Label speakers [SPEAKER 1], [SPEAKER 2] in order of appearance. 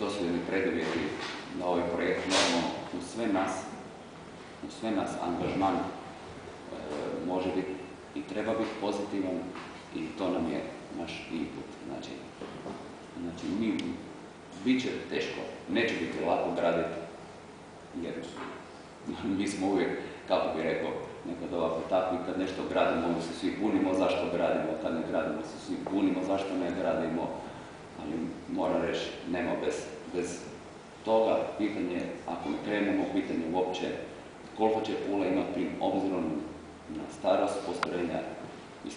[SPEAKER 1] to su jedni preduvjeti na ovaj projekt. Moramo u sve nas, u sve nas angažman e, može biti i treba biti pozitivan i to nam je naš input. Znači, znači mi, bit će teško, neće biti lako graditi, jer mi smo uvijek, kako bi rekao, nekad ovako takvi, kad nešto gradimo, onda se svi punimo, zašto gradimo, kad ne gradimo se svi punimo, zašto ne gradimo, reći, nema bez, bez toga, pitanje, ako ne krenemo, pitanje uopće koliko će Pula imati obzirom na starost postrojenja i.